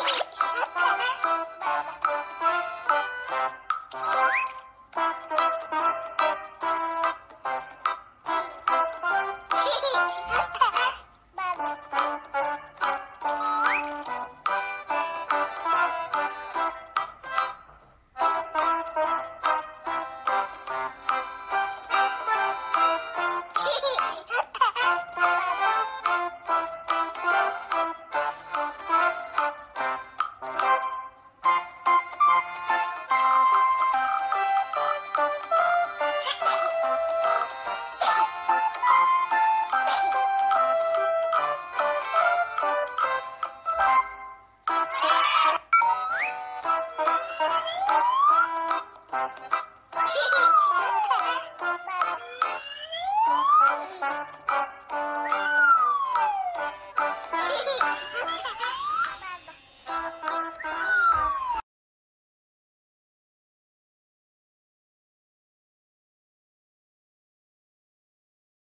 Bye. Ha